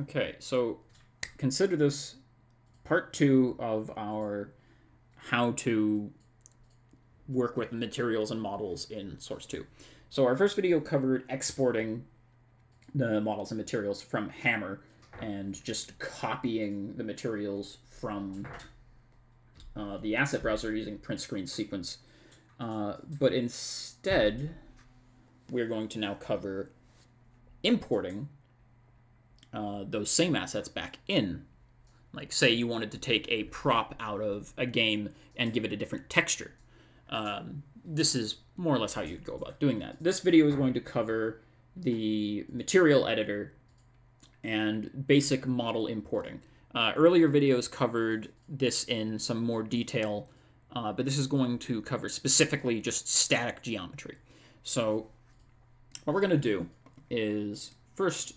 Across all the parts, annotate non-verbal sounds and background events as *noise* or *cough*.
Okay, so consider this part two of our how to work with materials and models in Source 2. So our first video covered exporting the models and materials from Hammer and just copying the materials from uh, the asset browser using print screen sequence. Uh, but instead, we're going to now cover importing uh, those same assets back in. Like, say you wanted to take a prop out of a game and give it a different texture. Um, this is more or less how you'd go about doing that. This video is going to cover the material editor and basic model importing. Uh, earlier videos covered this in some more detail, uh, but this is going to cover specifically just static geometry. So what we're going to do is first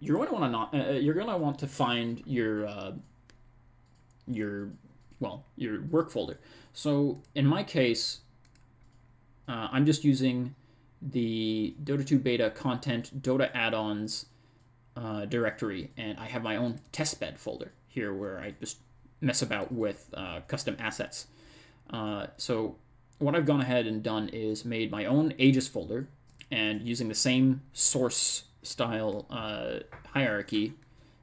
you're going to want to uh, you're going to want to find your uh, your well your work folder. So in my case, uh, I'm just using the Dota 2 beta content Dota add-ons uh, directory, and I have my own testbed folder here where I just mess about with uh, custom assets. Uh, so what I've gone ahead and done is made my own Aegis folder, and using the same source style uh, hierarchy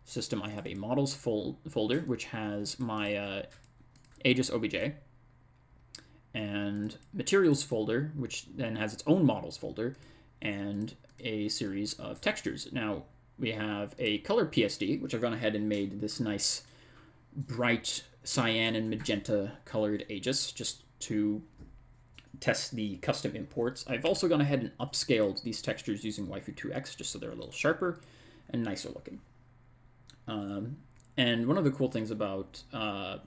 system, I have a models fol folder, which has my uh, Aegis OBJ, and materials folder, which then has its own models folder, and a series of textures. Now, we have a color PSD, which I've gone ahead and made this nice bright cyan and magenta colored Aegis, just to test the custom imports. I've also gone ahead and upscaled these textures using Waifu 2X, just so they're a little sharper and nicer looking. Um, and one of the cool things about uh,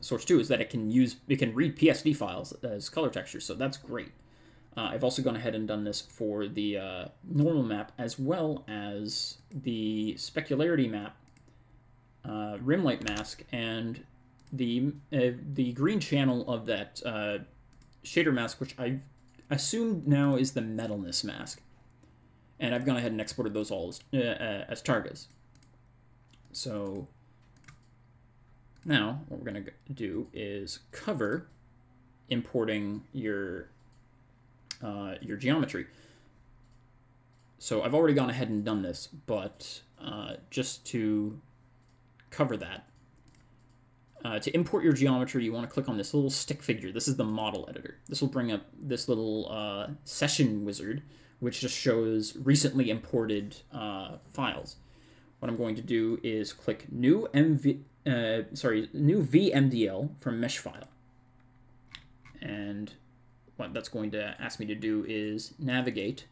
Source 2 is that it can use it can read PSD files as color textures, so that's great. Uh, I've also gone ahead and done this for the uh, normal map as well as the specularity map, uh, rim light mask, and the uh, the green channel of that uh, shader mask, which I assume now is the metalness mask. And I've gone ahead and exported those all as, uh, as targas. So now what we're going to do is cover importing your uh, your geometry. So I've already gone ahead and done this, but uh, just to cover that, uh, to import your geometry, you want to click on this little stick figure. This is the model editor. This will bring up this little uh, session wizard, which just shows recently imported uh, files. What I'm going to do is click new MV, uh, sorry, new VMDL from mesh file. And what that's going to ask me to do is navigate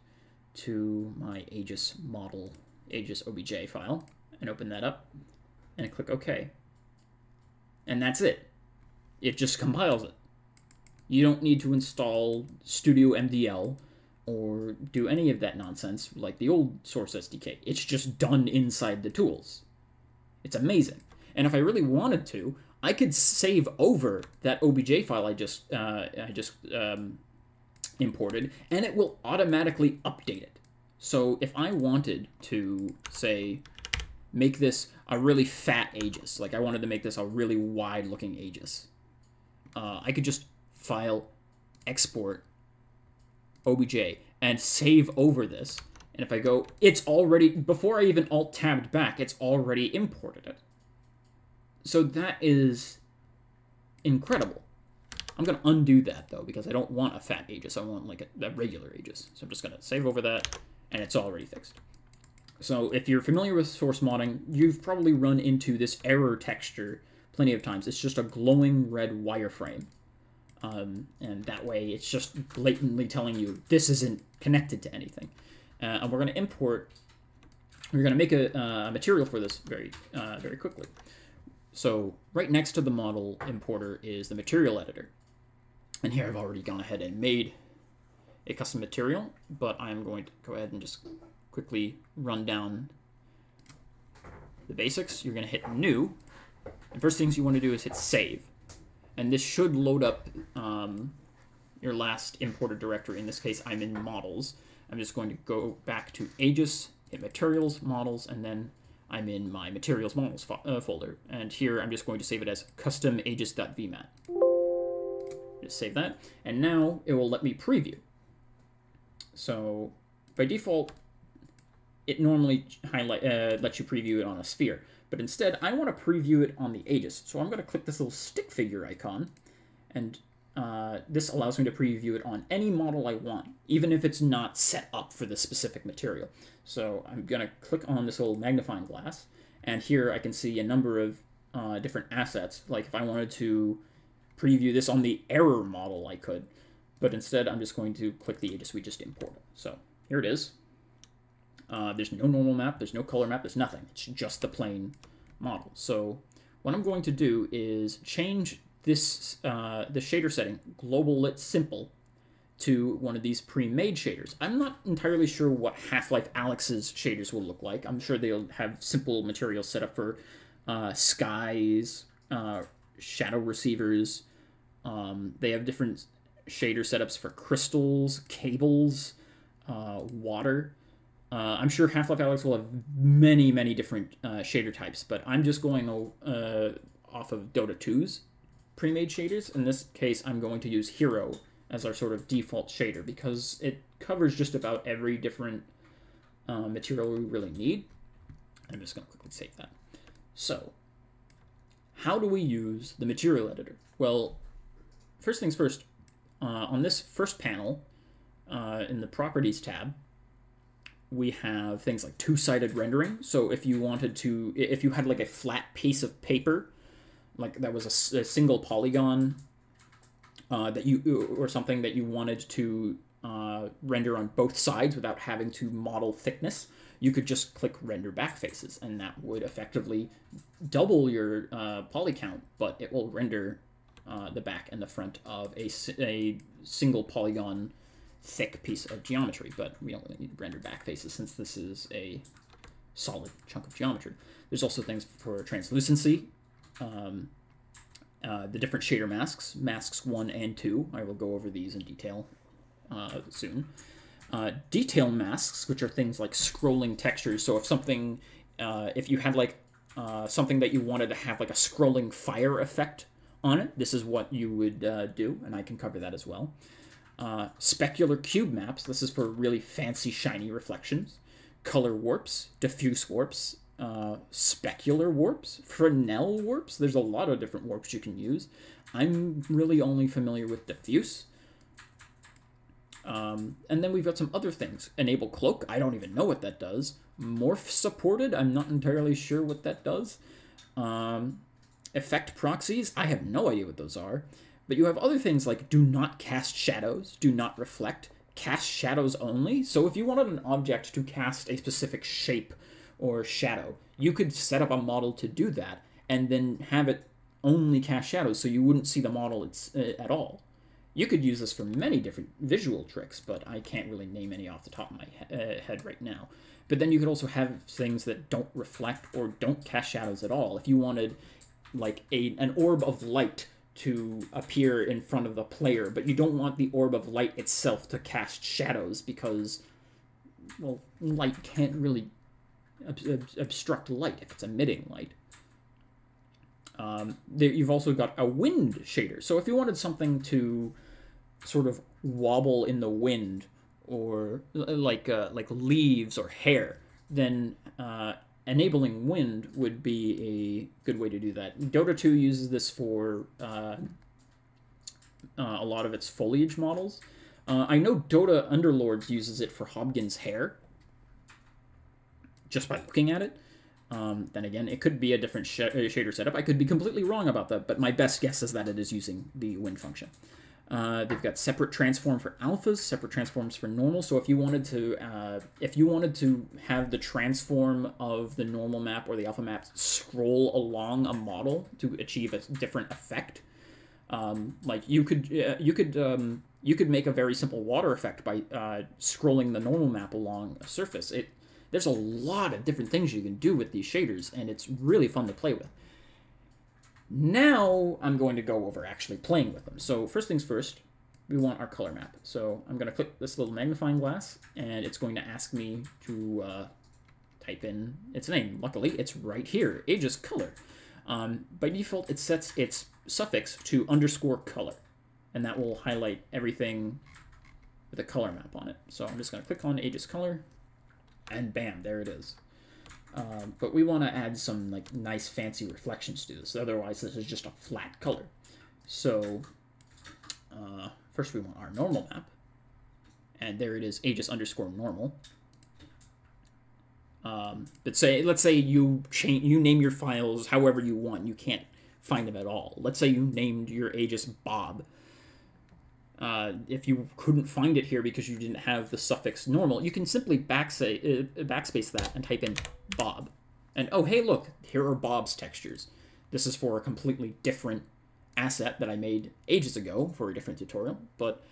to my Aegis model, Aegis OBJ file, and open that up, and click OK. And that's it. It just compiles it. You don't need to install Studio MDL or do any of that nonsense like the old Source SDK. It's just done inside the tools. It's amazing. And if I really wanted to, I could save over that OBJ file I just uh, I just um, imported, and it will automatically update it. So if I wanted to say make this a really fat Aegis, like I wanted to make this a really wide looking Aegis, uh, I could just file export obj and save over this. And if I go, it's already, before I even alt tabbed back, it's already imported it. So that is incredible. I'm going to undo that, though, because I don't want a fat Aegis. I want, like, a, a regular Aegis. So I'm just going to save over that, and it's already fixed. So if you're familiar with source modding, you've probably run into this error texture plenty of times. It's just a glowing red wireframe. Um, and that way it's just blatantly telling you this isn't connected to anything. Uh, and we're going to import, we're going to make a uh, material for this very, uh, very quickly. So right next to the model importer is the material editor. And here I've already gone ahead and made a custom material, but I'm going to go ahead and just quickly run down the basics. You're going to hit new. And first things you want to do is hit save. And this should load up um, your last imported directory. In this case, I'm in models. I'm just going to go back to Aegis, hit materials, models, and then I'm in my materials models fo uh, folder, and here I'm just going to save it as custom aegis.vmat. Just save that, and now it will let me preview. So by default, it normally highlight uh, lets you preview it on a sphere, but instead I want to preview it on the Aegis. So I'm going to click this little stick figure icon, and uh, this allows me to preview it on any model I want, even if it's not set up for the specific material. So I'm going to click on this little magnifying glass, and here I can see a number of uh, different assets. Like if I wanted to preview this on the error model, I could. But instead, I'm just going to click the Aegis we just imported. So here it is. Uh, there's no normal map, there's no color map, there's nothing. It's just the plain model. So what I'm going to do is change this uh, the shader setting, global lit simple, to one of these pre-made shaders. I'm not entirely sure what Half-Life Alyx's shaders will look like. I'm sure they'll have simple materials set up for uh, skies, uh, shadow receivers. Um, they have different shader setups for crystals, cables, uh, water. Uh, I'm sure Half-Life Alyx will have many, many different uh, shader types, but I'm just going uh, off of Dota 2's pre-made shaders. In this case, I'm going to use Hero as our sort of default shader because it covers just about every different uh, material we really need. I'm just going to quickly save that. So, how do we use the material editor? Well, first things first, uh, on this first panel, uh, in the Properties tab, we have things like two-sided rendering. So if you wanted to, if you had like a flat piece of paper like that was a, a single polygon uh, that you or something that you wanted to uh, render on both sides without having to model thickness, you could just click render back faces, and that would effectively double your uh, poly count, but it will render uh, the back and the front of a, a single polygon thick piece of geometry. But we don't really need to render back faces since this is a solid chunk of geometry. There's also things for translucency, um, uh, the different shader masks, masks 1 and 2. I will go over these in detail uh, soon. Uh, detail masks, which are things like scrolling textures. So if something, uh, if you had like uh, something that you wanted to have like a scrolling fire effect on it, this is what you would uh, do, and I can cover that as well. Specular cube maps, this is for really fancy shiny reflections. Color warps, diffuse warps, uh, specular warps, Fresnel warps. There's a lot of different warps you can use. I'm really only familiar with diffuse. Um, and then we've got some other things. Enable cloak, I don't even know what that does. Morph supported, I'm not entirely sure what that does. Um, effect proxies, I have no idea what those are. But you have other things like do not cast shadows, do not reflect, cast shadows only. So if you wanted an object to cast a specific shape or shadow. You could set up a model to do that and then have it only cast shadows so you wouldn't see the model uh, at all. You could use this for many different visual tricks, but I can't really name any off the top of my he uh, head right now. But then you could also have things that don't reflect or don't cast shadows at all. If you wanted like a an orb of light to appear in front of the player, but you don't want the orb of light itself to cast shadows because well, light can't really ob ob obstruct light if it's emitting light. Um, there, you've also got a wind shader. So if you wanted something to sort of wobble in the wind, or like uh, like leaves or hair, then uh, enabling wind would be a good way to do that. Dota 2 uses this for uh, uh, a lot of its foliage models. Uh, I know Dota Underlords uses it for Hobgen's hair, just by looking at it. Um, then again, it could be a different sh uh, shader setup. I could be completely wrong about that, but my best guess is that it is using the wind function. Uh, they've got separate transform for alphas, separate transforms for normal. So if you wanted to, uh, if you wanted to have the transform of the normal map or the alpha map scroll along a model to achieve a different effect, um, like you could, uh, you could, um, you could make a very simple water effect by uh, scrolling the normal map along a surface. It there's a lot of different things you can do with these shaders, and it's really fun to play with. Now I'm going to go over actually playing with them. So first things first, we want our color map. So I'm going to click this little magnifying glass, and it's going to ask me to uh, type in its name. Luckily, it's right here, Aegis color. Um, by default, it sets its suffix to underscore color, and that will highlight everything with a color map on it. So I'm just going to click on Aegis color, and bam, there it is. Um, but we want to add some like nice fancy reflections to this. Otherwise, this is just a flat color. So uh, first we want our normal map. And there it is, aegis underscore normal. Um, but say, let's say you change, you name your files however you want. You can't find them at all. Let's say you named your aegis Bob. Uh, if you couldn't find it here because you didn't have the suffix normal, you can simply backspace, uh, backspace that and type in Bob. And oh, hey, look, here are Bob's textures. This is for a completely different asset that I made ages ago for a different tutorial, but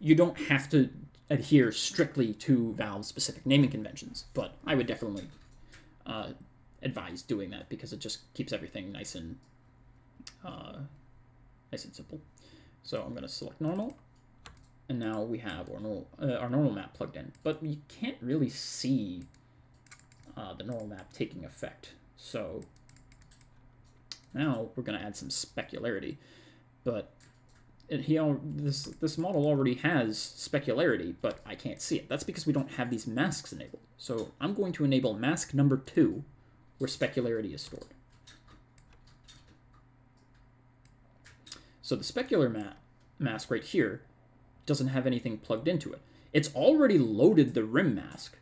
you don't have to adhere strictly to Valve-specific naming conventions, but I would definitely uh, advise doing that because it just keeps everything nice and uh, nice and simple. So I'm going to select normal, and now we have our normal, uh, our normal map plugged in, but you can't really see uh, the normal map taking effect. So now we're going to add some specularity, but it, he this this model already has specularity, but I can't see it. That's because we don't have these masks enabled. So I'm going to enable mask number two, where specularity is stored. So the specular ma mask right here doesn't have anything plugged into it. It's already loaded the rim mask,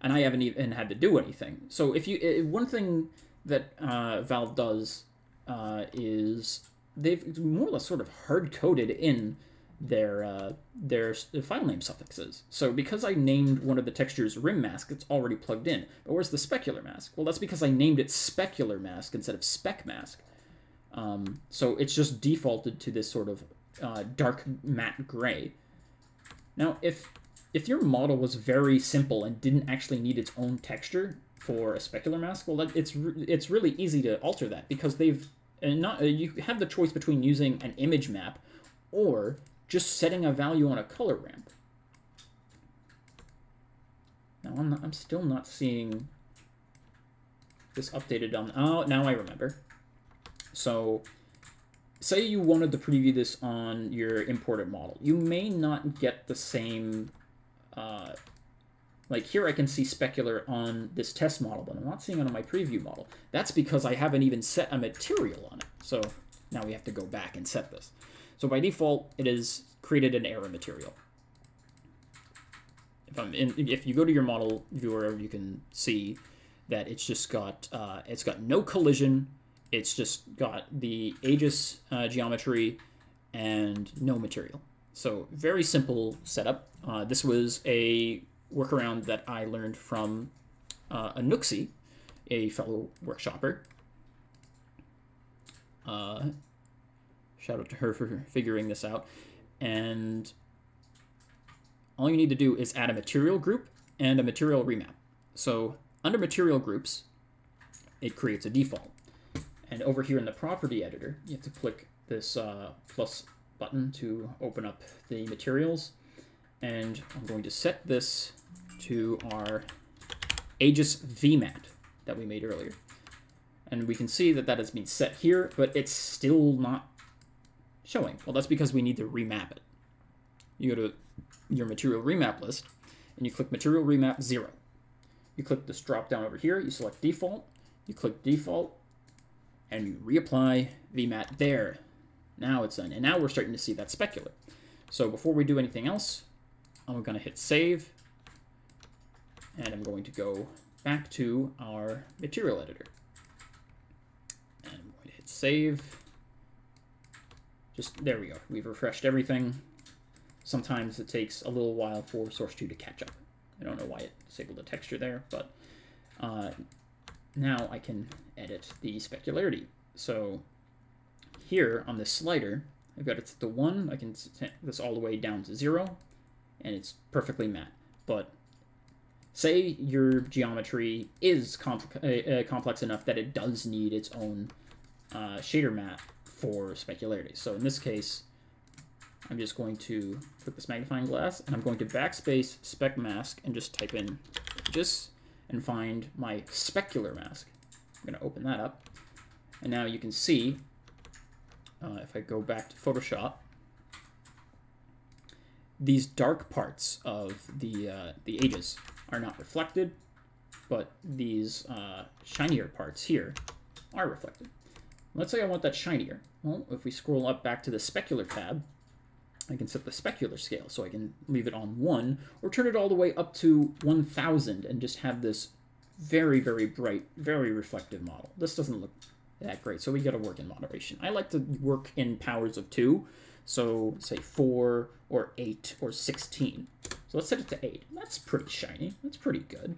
and I haven't even had to do anything. So if you one thing that uh, Valve does uh, is they've more or less sort of hard coded in their uh, their file name suffixes. So because I named one of the textures rim mask, it's already plugged in. But where's the specular mask? Well, that's because I named it specular mask instead of spec mask. Um, so it's just defaulted to this sort of uh, dark matte gray. Now, if if your model was very simple and didn't actually need its own texture for a specular mask, well, it's re it's really easy to alter that because they've and not you have the choice between using an image map or just setting a value on a color ramp. Now I'm not, I'm still not seeing this updated on. Oh, now I remember. So, say you wanted to preview this on your imported model. You may not get the same, uh, like here I can see specular on this test model, but I'm not seeing it on my preview model. That's because I haven't even set a material on it. So now we have to go back and set this. So by default, it is created an error material. If, I'm in, if you go to your model viewer, you can see that it's just got uh, it's got no collision, it's just got the Aegis uh, geometry and no material. So very simple setup. Uh, this was a workaround that I learned from uh, Anuxi, a fellow workshopper. Uh, shout out to her for figuring this out. And all you need to do is add a material group and a material remap. So under material groups, it creates a default. And over here in the property editor, you have to click this uh, plus button to open up the materials. And I'm going to set this to our Aegis VMAT that we made earlier. And we can see that that has been set here, but it's still not showing. Well, that's because we need to remap it. You go to your material remap list, and you click material remap 0. You click this drop down over here, you select default, you click default, and you reapply VMAT there. Now it's done. And now we're starting to see that specular. So before we do anything else, I'm going to hit save. And I'm going to go back to our material editor. And I'm going to hit save. Just, there we go. We've refreshed everything. Sometimes it takes a little while for Source 2 to catch up. I don't know why it disabled the texture there, but uh, now I can edit the specularity. So here on this slider, I've got it to 1, I can set this all the way down to 0, and it's perfectly matte. But say your geometry is uh, uh, complex enough that it does need its own uh, shader map for specularity. So in this case, I'm just going to put this magnifying glass, and I'm going to backspace spec mask and just type in just and find my specular mask. I'm going to open that up. And now you can see, uh, if I go back to Photoshop, these dark parts of the, uh, the edges are not reflected, but these uh, shinier parts here are reflected. Let's say I want that shinier. Well, if we scroll up back to the specular tab, I can set the specular scale, so I can leave it on 1, or turn it all the way up to 1000 and just have this very, very bright, very reflective model. This doesn't look that great, so we got to work in moderation. I like to work in powers of 2, so say 4 or 8 or 16. So let's set it to 8. That's pretty shiny. That's pretty good.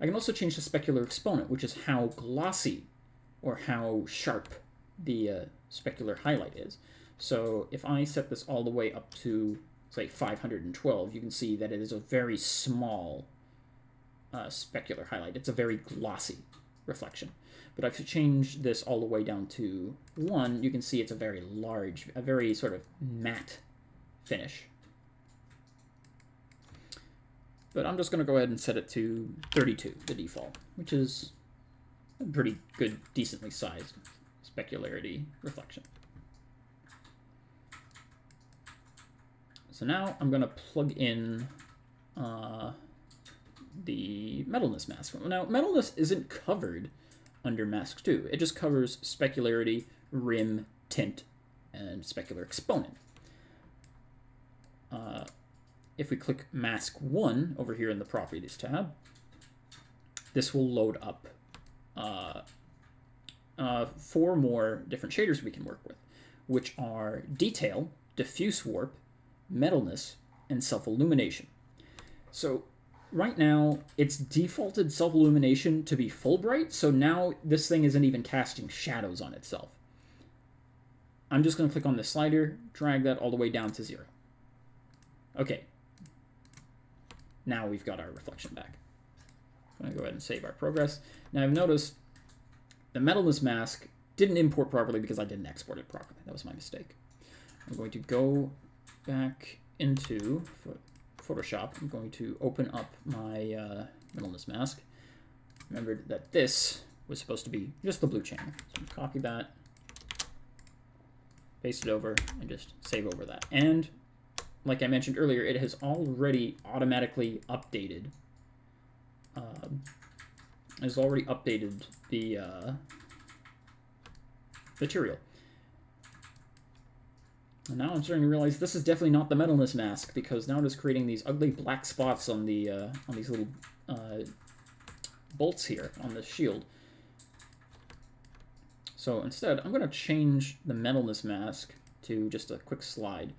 I can also change the specular exponent, which is how glossy or how sharp the uh, specular highlight is. So if I set this all the way up to, say, 512, you can see that it is a very small uh, specular highlight. It's a very glossy reflection. But if you change this all the way down to 1, you can see it's a very large, a very sort of matte finish. But I'm just going to go ahead and set it to 32, the default, which is a pretty good, decently sized specularity reflection. So now I'm going to plug in uh, the metalness mask. Now, metalness isn't covered under mask 2. It just covers specularity, rim, tint, and specular exponent. Uh, if we click mask 1 over here in the properties tab, this will load up uh, four more different shaders we can work with, which are detail, diffuse warp, metalness, and self-illumination. So right now, it's defaulted self-illumination to be full bright, so now this thing isn't even casting shadows on itself. I'm just going to click on the slider, drag that all the way down to zero. Okay. Now we've got our reflection back. I'm going to go ahead and save our progress. Now I've noticed the metalness mask didn't import properly because I didn't export it properly. That was my mistake. I'm going to go back into Photoshop. I'm going to open up my uh, metalness mask. Remember that this was supposed to be just the blue channel. So copy that, paste it over, and just save over that. And like I mentioned earlier, it has already automatically updated um, has already updated the uh, material. And now I'm starting to realize this is definitely not the metalness mask because now it is creating these ugly black spots on the uh, on these little uh, bolts here on the shield. So instead, I'm going to change the metalness mask to just a quick slide.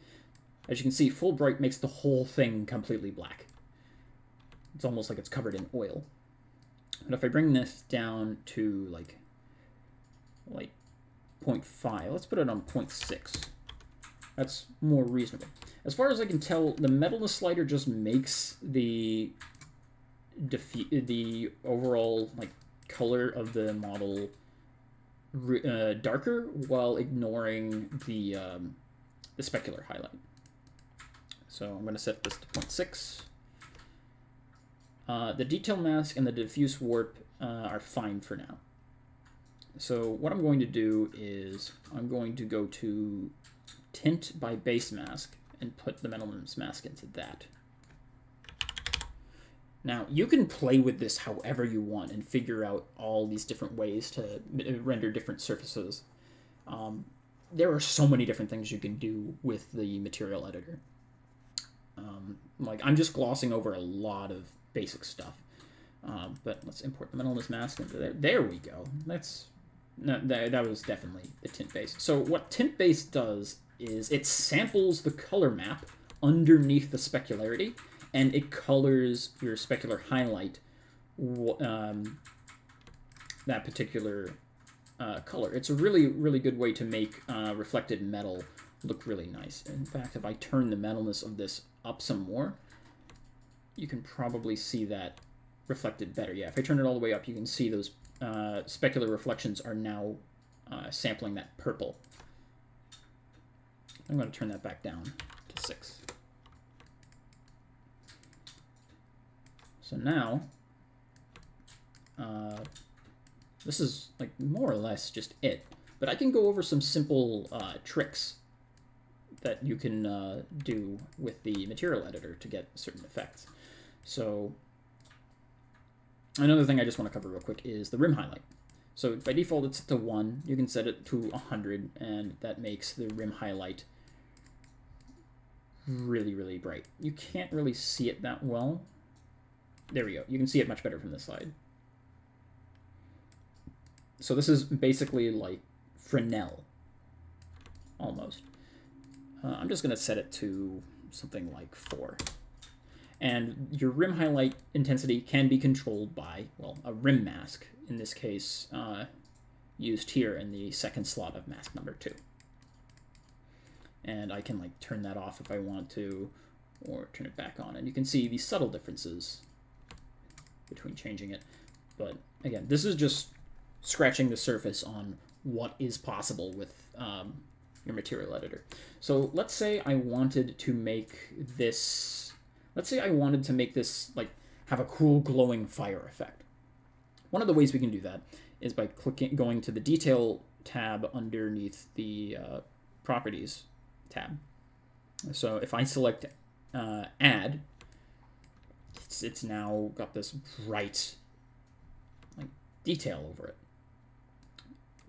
As you can see, full bright makes the whole thing completely black. It's almost like it's covered in oil. But if I bring this down to like like 0.5, let's put it on 0.6. That's more reasonable. As far as I can tell, the metalness slider just makes the the overall like color of the model uh, darker while ignoring the um, the specular highlight. So I'm going to set this to 0.6. Uh, the detail mask and the diffuse warp uh, are fine for now. So what I'm going to do is I'm going to go to tint by base mask and put the metalness mask into that. Now, you can play with this however you want and figure out all these different ways to render different surfaces. Um, there are so many different things you can do with the material editor. Um, like, I'm just glossing over a lot of basic stuff. Um, but let's import the metalness mask into there. There we go. That's no, that, that was definitely the tint base. So what tint base does is it samples the color map underneath the specularity, and it colors your specular highlight um, that particular uh, color. It's a really, really good way to make uh, reflected metal look really nice. In fact, if I turn the metalness of this up some more, you can probably see that reflected better. Yeah, if I turn it all the way up, you can see those uh, specular reflections are now uh, sampling that purple. I'm going to turn that back down to 6. So now, uh, this is like more or less just it. But I can go over some simple uh, tricks that you can uh, do with the material editor to get certain effects. So another thing I just want to cover real quick is the rim highlight. So by default it's to 1, you can set it to 100 and that makes the rim highlight really, really bright. You can't really see it that well. There we go. You can see it much better from this side. So this is basically like Fresnel, almost. Uh, I'm just going to set it to something like 4. And your rim highlight intensity can be controlled by, well, a rim mask, in this case, uh, used here in the second slot of mask number 2 and I can like turn that off if I want to or turn it back on. And you can see the subtle differences between changing it. But again this is just scratching the surface on what is possible with um, your material editor. So let's say I wanted to make this let's say I wanted to make this like have a cool glowing fire effect one of the ways we can do that is by clicking going to the detail tab underneath the uh, properties tab. So if I select uh, add, it's, it's now got this bright like detail over it.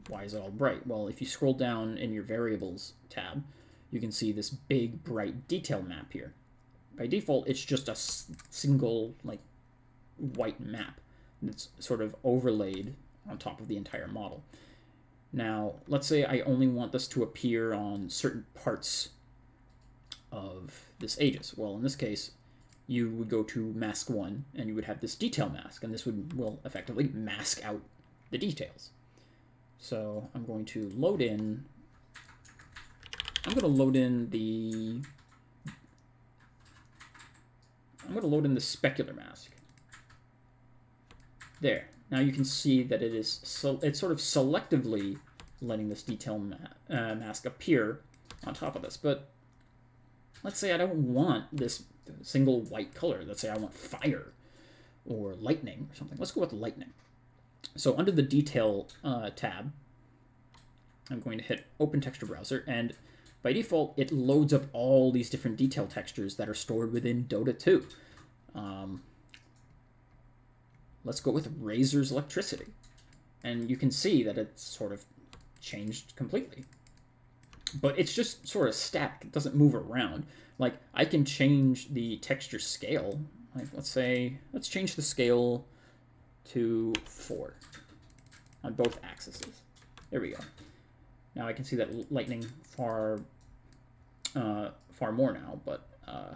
Why is it all bright? Well, if you scroll down in your variables tab, you can see this big bright detail map here. By default, it's just a single like white map that's sort of overlaid on top of the entire model. Now, let's say I only want this to appear on certain parts of this Aegis. Well, in this case, you would go to mask one and you would have this detail mask, and this would will effectively mask out the details. So I'm going to load in, I'm going to load in the, I'm going to load in the specular mask. There. Now you can see that it is so it's sort of selectively letting this detail ma uh, mask appear on top of this. But let's say I don't want this single white color. Let's say I want fire or lightning or something. Let's go with lightning. So under the detail uh, tab, I'm going to hit open texture browser and by default it loads up all these different detail textures that are stored within Dota 2. Um, let's go with Razor's Electricity. And you can see that it's sort of changed completely. But it's just sort of static. It doesn't move around. Like, I can change the texture scale. Like, let's say, let's change the scale to 4 on both axes. There we go. Now I can see that lightning far, uh, far more now, but uh,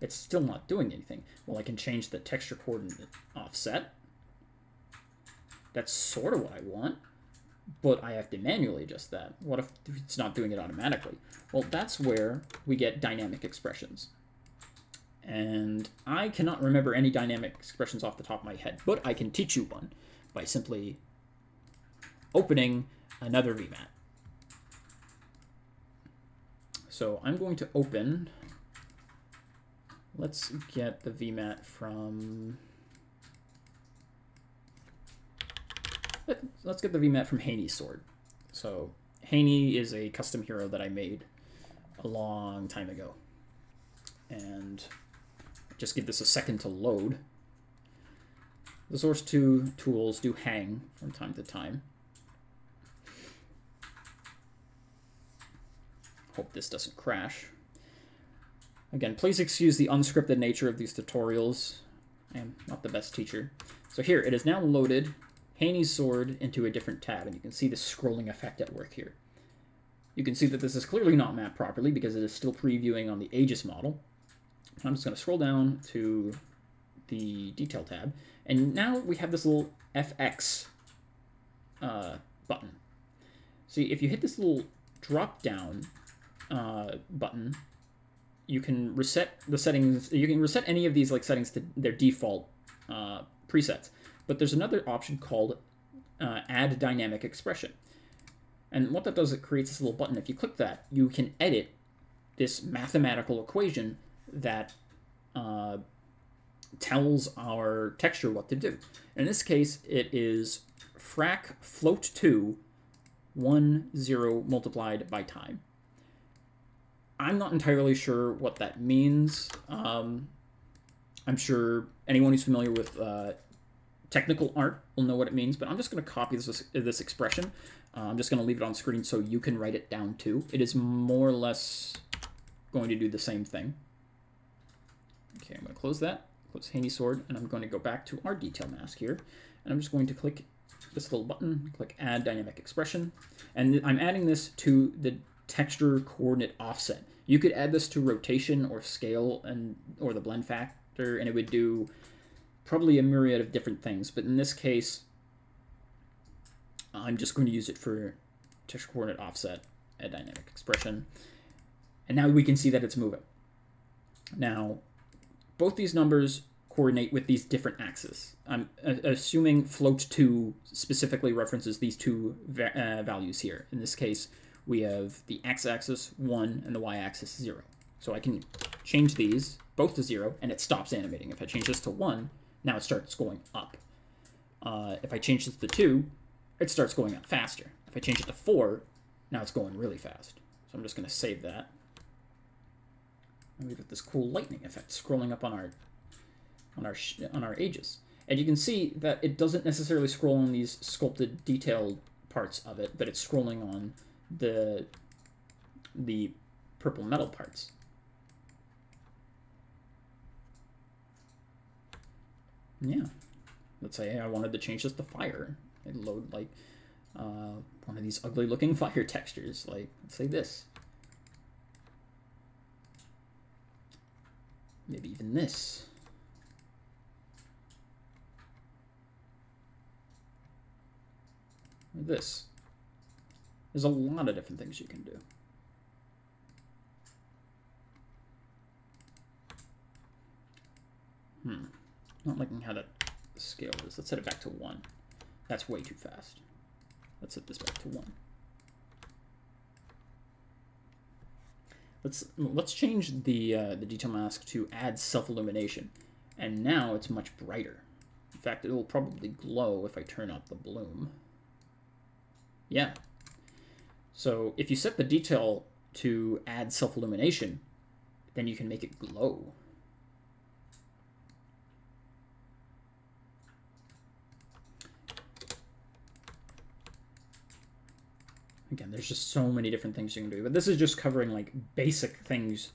it's still not doing anything. Well, I can change the texture coordinate offset. That's sort of what I want, but I have to manually adjust that. What if it's not doing it automatically? Well, that's where we get dynamic expressions. And I cannot remember any dynamic expressions off the top of my head, but I can teach you one by simply opening another VMAT. So I'm going to open Let's get the VMAT from... Let's get the VMAT from Haney's sword. So Haney is a custom hero that I made a long time ago. And just give this a second to load. The Source 2 tools do hang from time to time. Hope this doesn't crash. Again, please excuse the unscripted nature of these tutorials. I am not the best teacher. So here, it is now loaded Haney's sword into a different tab, and you can see the scrolling effect at work here. You can see that this is clearly not mapped properly because it is still previewing on the Aegis model. I'm just going to scroll down to the detail tab, and now we have this little FX uh, button. See, if you hit this little drop down uh, button you can reset the settings. You can reset any of these like settings to their default uh, presets. But there's another option called uh, Add Dynamic Expression. And what that does, it creates this little button. If you click that, you can edit this mathematical equation that uh, tells our texture what to do. In this case, it is frac float 2 1 0 multiplied by time. I'm not entirely sure what that means. Um, I'm sure anyone who's familiar with uh, technical art will know what it means, but I'm just going to copy this, this expression. Uh, I'm just going to leave it on screen so you can write it down too. It is more or less going to do the same thing. Okay, I'm going to close that, close Handy Sword, and I'm going to go back to our detail mask here, and I'm just going to click this little button, click Add Dynamic Expression, and I'm adding this to the texture coordinate offset. You could add this to rotation or scale and or the blend factor, and it would do probably a myriad of different things. But in this case, I'm just going to use it for texture coordinate offset, a dynamic expression. And now we can see that it's moving. Now, both these numbers coordinate with these different axes. I'm assuming float 2 specifically references these two uh, values here. In this case, we have the x-axis 1 and the y-axis 0. So I can change these both to 0 and it stops animating. If I change this to 1, now it starts going up. Uh, if I change this to 2, it starts going up faster. If I change it to 4, now it's going really fast. So I'm just going to save that. And we get this cool lightning effect scrolling up on our on our on our Aegis. And you can see that it doesn't necessarily scroll on these sculpted detailed parts of it, but it's scrolling on the the purple metal parts. Yeah. Let's say I wanted to change this to fire. I'd load like uh, one of these ugly looking *laughs* fire textures, like let's say this. Maybe even this. This. There's a lot of different things you can do. Hmm. Not liking how that scale is. Let's set it back to 1. That's way too fast. Let's set this back to 1. Let's let's change the uh, the detail mask to add self-illumination. And now it's much brighter. In fact, it will probably glow if I turn up the bloom. Yeah, so if you set the detail to add self-illumination, then you can make it glow. Again, there's just so many different things you can do, but this is just covering like basic things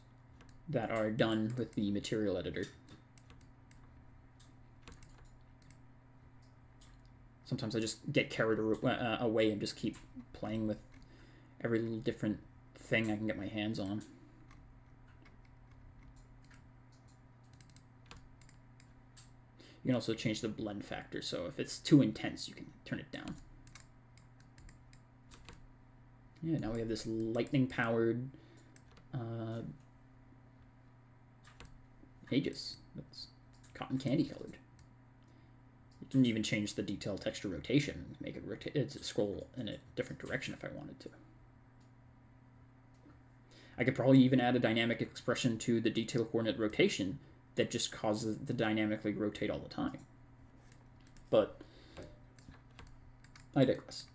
that are done with the material editor. Sometimes I just get carried uh, away and just keep playing with every little different thing I can get my hands on. You can also change the blend factor, so if it's too intense, you can turn it down. Yeah, now we have this lightning-powered uh, Aegis that's cotton candy colored. You can even change the detail texture rotation, make it rotate, scroll in a different direction if I wanted to. I could probably even add a dynamic expression to the detail coordinate rotation that just causes the dynamically rotate all the time. But I digress.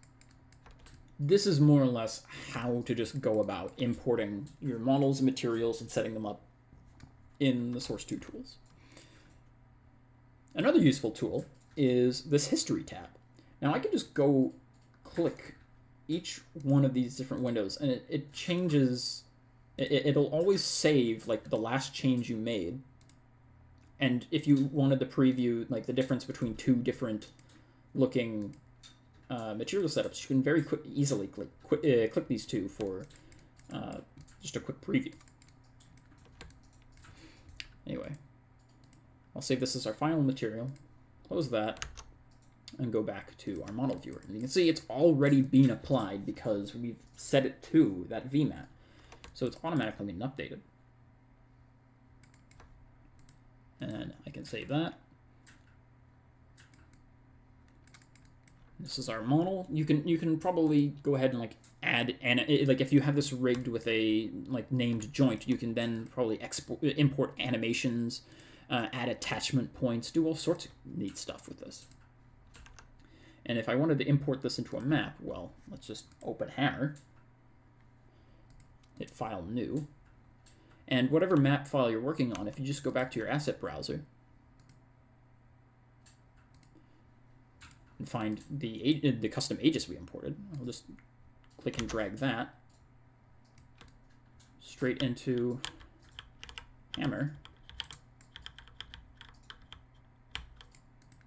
This is more or less how to just go about importing your models and materials and setting them up in the Source 2 tools. Another useful tool is this History tab. Now I can just go click each one of these different windows and it, it changes it, will always save like the last change you made. And if you wanted to preview like the difference between two different looking uh, material setups you can very quick easily click uh, click these two for uh, just a quick preview. Anyway I'll save this as our final material close that and go back to our model viewer. And you can see it's already been applied because we've set it to that VMAT so it's automatically been updated. And I can save that. This is our model. You can you can probably go ahead and like add and like if you have this rigged with a like named joint, you can then probably export import animations uh, add attachment points, do all sorts of neat stuff with this. And if I wanted to import this into a map, well, let's just open Hammer, hit File New, and whatever map file you're working on, if you just go back to your asset browser and find the the custom Aegis we imported, I'll just click and drag that straight into Hammer.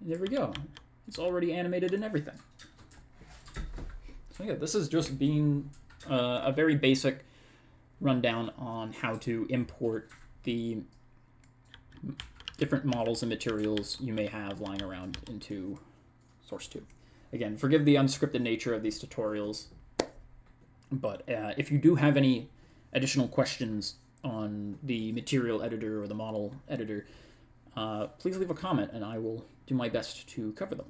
And there we go. It's already animated and everything. So yeah, this is just being uh, a very basic rundown on how to import the different models and materials you may have lying around into Source 2. Again, forgive the unscripted nature of these tutorials, but uh, if you do have any additional questions on the material editor or the model editor, uh, please leave a comment and I will do my best to cover them.